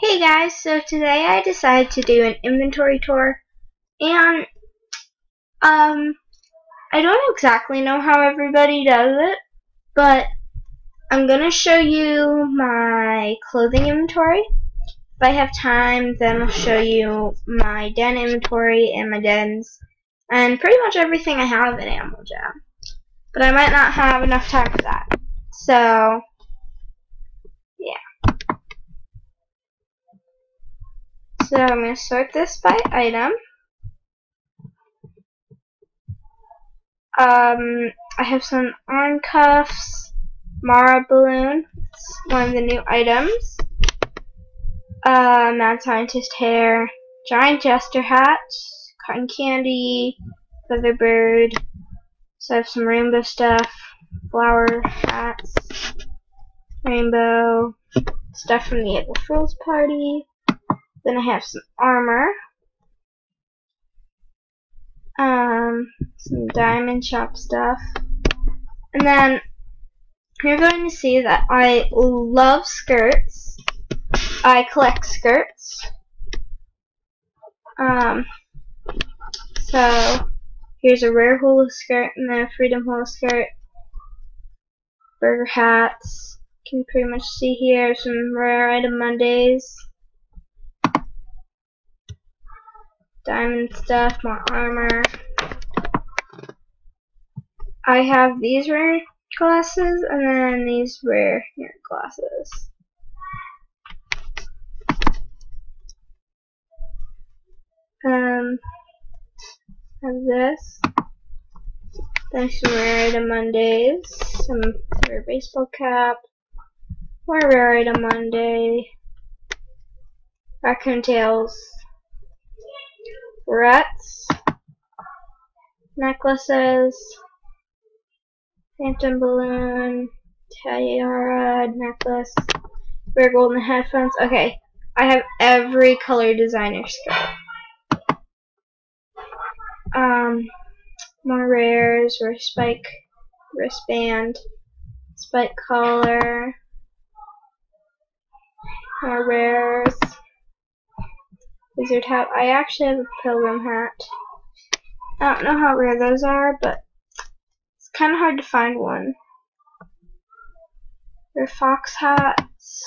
Hey guys, so today I decided to do an inventory tour and um I don't exactly know how everybody does it, but I'm going to show you my clothing inventory. If I have time, then I'll show you my den inventory and my dens and pretty much everything I have in Animal Jam. But I might not have enough time for that. So, So I'm going to sort this by item. Um, I have some arm cuffs, Mara balloon, it's one of the new items. Uh, Mad Scientist hair, giant jester hat, cotton candy, feather bird. So I have some rainbow stuff, flower hats, rainbow stuff from the April Fool's party. Then I have some armor. Um, some diamond shop stuff. And then you're going to see that I love skirts. I collect skirts. Um, so here's a rare hula skirt and then a freedom hula skirt. Burger hats. You can pretty much see here some rare item Mondays. Diamond stuff, more armor. I have these rare glasses and then these rare glasses. Um, have this. Then some rare item Mondays, some rare baseball cap, more rare item Monday, raccoon tails, rats, necklaces, phantom balloon, tiara necklace, rare golden headphones. Okay, I have every color designer skirt. Um, more rares, rare spike wristband, spike collar, more rares wizard hat. I actually have a pilgrim hat. I don't know how rare those are, but it's kind of hard to find one. They're fox hats,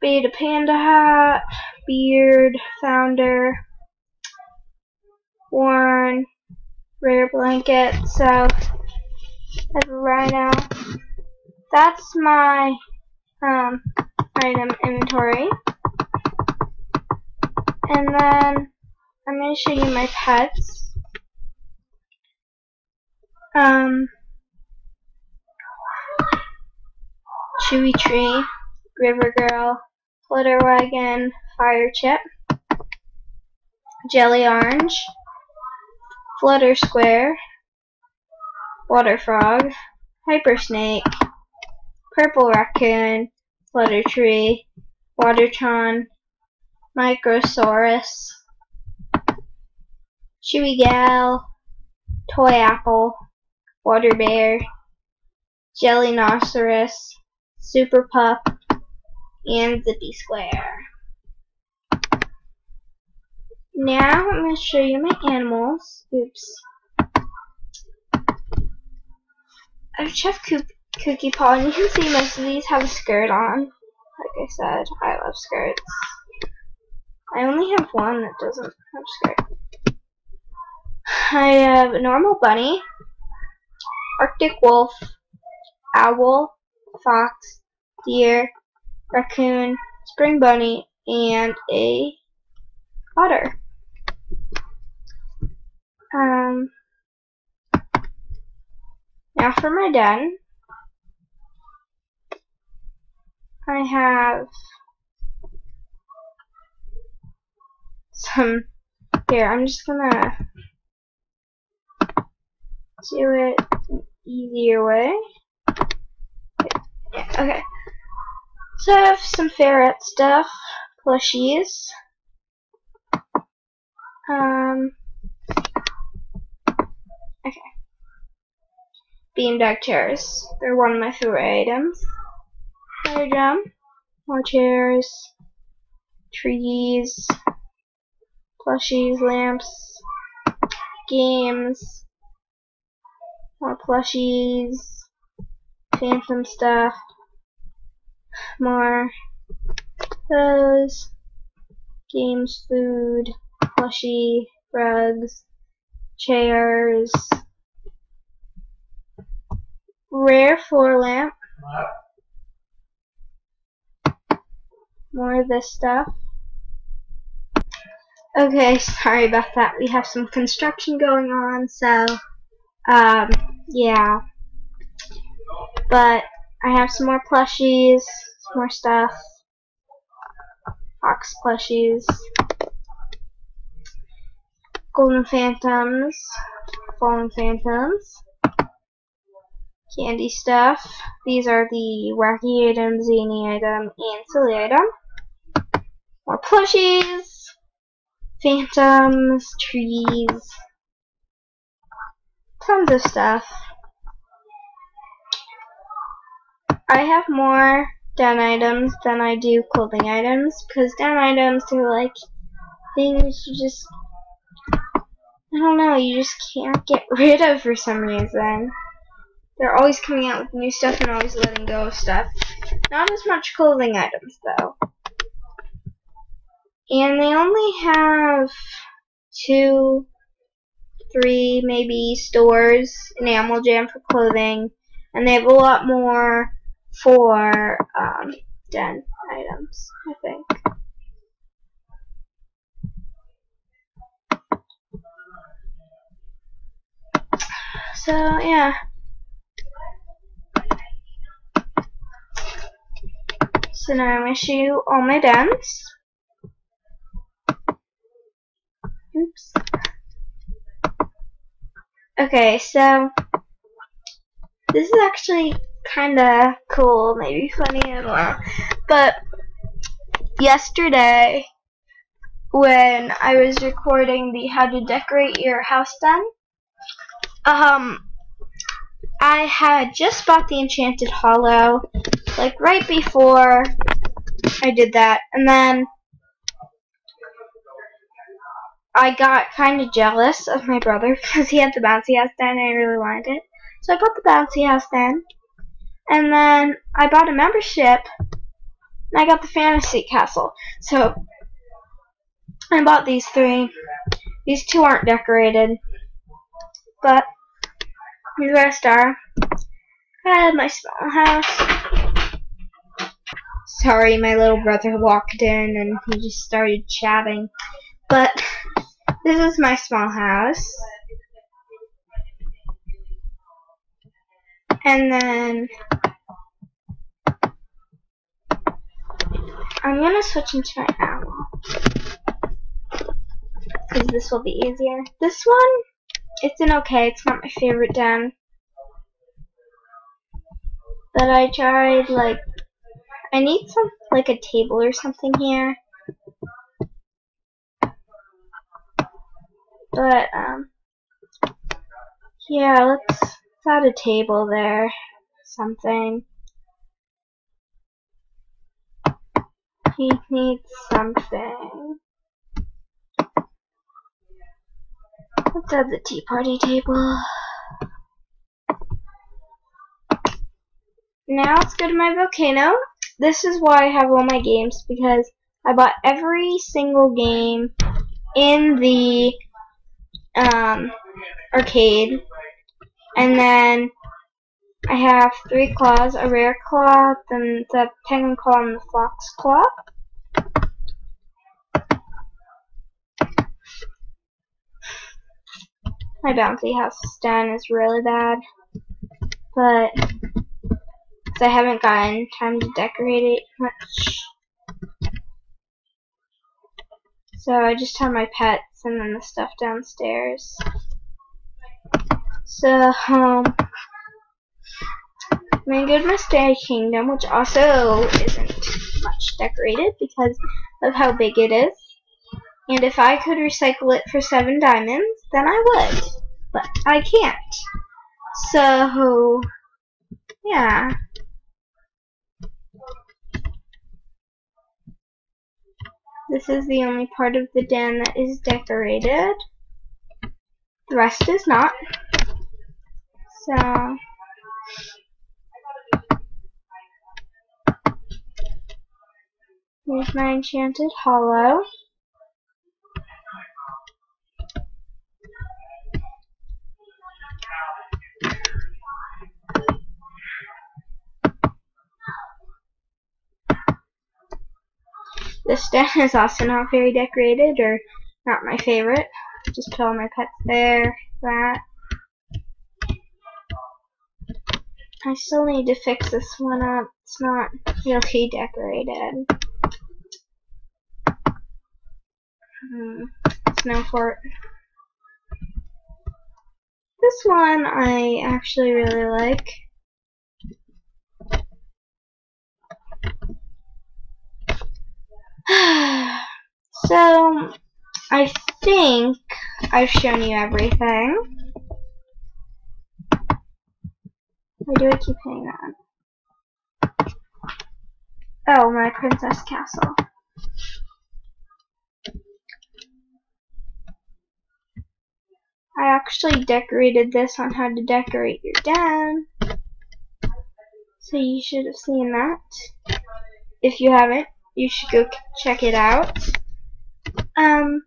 beta panda hat, beard, founder, worn, rare blanket. So I have a rhino. That's my um, item inventory. And then I'm going to show you my pets. Um, Chewy Tree, River Girl, Flutter Wagon, Fire Chip, Jelly Orange, Flutter Square, Water Frog, Hyper Snake, Purple Raccoon, Flutter Tree, Watertron, Microsaurus, Chewy Gal, Toy Apple, Water Bear, Jellynosaurus, Super Pup, and Zippy Square. Now I'm going to show you my animals. Oops. I have Chef Cookie Paw, and you can see most of these have a skirt on. Like I said, I love skirts. I only have one that doesn't have skirt. I have a normal bunny, arctic wolf, owl, fox, deer, raccoon, spring bunny, and a otter. Um, now for my den. I have some here I'm just gonna do it an easier way. Okay. So I have some ferret stuff plushies. Um okay. Beanbag chairs they're one of my favorite items. Fire jump more chairs, trees, plushies, lamps, games, more plushies, phantom stuff, more those, games, food, plushie, rugs, chairs, rare floor lamp, more of this stuff. Okay, sorry about that. We have some construction going on, so, um, yeah. But I have some more plushies, some more stuff. Fox plushies. Golden Phantoms. Fallen Phantoms. Candy stuff. These are the wacky item, zany item, and silly item. More plushies. Phantoms, trees. Tons of stuff. I have more den items than I do clothing items because den items are like things you just I don't know, you just can't get rid of for some reason. They're always coming out with new stuff and always letting go of stuff. Not as much clothing items though. And they only have two, three maybe stores in Jam for clothing and they have a lot more for um, den items, I think. So, yeah. So now I'm going to show you all my dens. Oops. Okay, so this is actually kind of cool, maybe funny, I don't know. But yesterday, when I was recording the how to decorate your house done, um, I had just bought the Enchanted Hollow, like right before I did that, and then I got kind of jealous of my brother because he had the bouncy house den and I really wanted it. So I bought the bouncy house den, and then I bought a membership, and I got the fantasy castle. So I bought these three. These two aren't decorated, but the rest are. I have my small house. Sorry, my little brother walked in and he just started chatting. But this is my small house. And then I'm gonna switch into my owl because this will be easier. This one, it's an okay. It's not my favorite den, but I tried like I need some like a table or something here. But um, yeah, let's add a table there. Something. He needs something. Let's add the tea party table. Now let's go to my volcano. This is why I have all my games because I bought every single game in the um, arcade and then I have three claws, a rare claw, then the penguin claw, and the fox claw. My bouncy house stand is really bad, but I haven't gotten time to decorate it much. So I just have my pets and then the stuff downstairs. So, um, my good Mustang Kingdom, which also isn't much decorated because of how big it is. And if I could recycle it for seven diamonds, then I would. But I can't. So, yeah. This is the only part of the den that is decorated. The rest is not. So, here's my enchanted hollow. This den is also not very decorated, or not my favorite. Just put all my pets there, that. I still need to fix this one up. It's not really decorated. Hmm, snow fort. This one I actually really like. so, um, I think I've shown you everything. Why do I keep hitting that? Oh, my princess castle. I actually decorated this on how to decorate your den. So you should have seen that. If you haven't, you should go check it out. Um,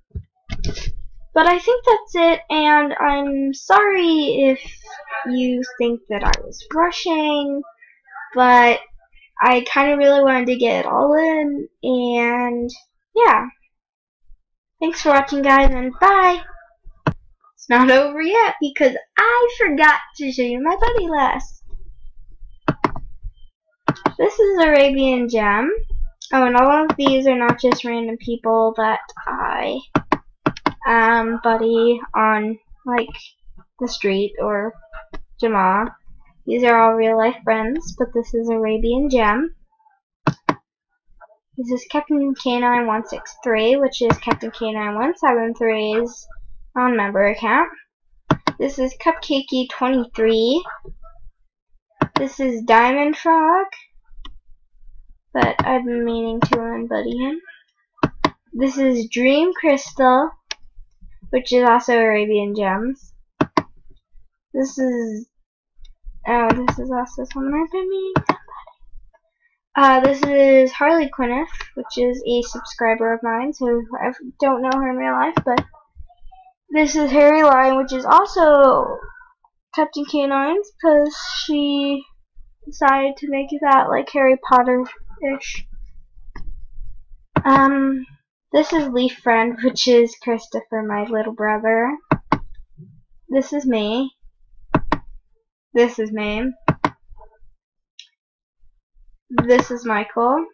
but I think that's it, and I'm sorry if you think that I was rushing, but I kind of really wanted to get it all in, and yeah. Thanks for watching, guys, and bye! It's not over yet, because I forgot to show you my buddy last. This is Arabian Gem. Oh, and all of these are not just random people that I um buddy on like the street or Jamaa. These are all real life friends, but this is Arabian Gem. This is Captain K9163, which is Captain K9173's non-member account. This is Cupcakey23. This is Diamond Frog but I've been meaning to unbuddy him. This is Dream Crystal, which is also Arabian Gems. This is, oh, this is also someone I've been meaning to unbuddy. Uh, this is Harley Quinniff, which is a subscriber of mine, so I don't know her in real life, but this is Harry Lion, which is also Captain K9's, because she decided to make that like Harry Potter Um, this is Leaf Friend, which is Christopher, my little brother. This is me. This is me. This is Michael.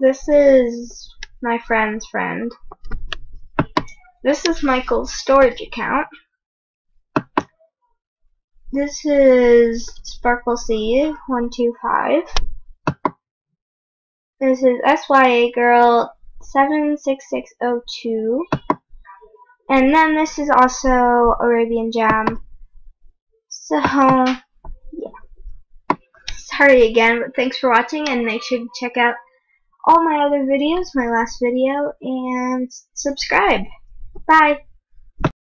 This is my friend's friend. This is Michael's storage account. This is Sparkle C one two five. This is SYA Girl seven six six oh two. And then this is also Arabian Gem. So yeah. Sorry again, but thanks for watching and make sure to check out all my other videos, my last video, and subscribe. Bye.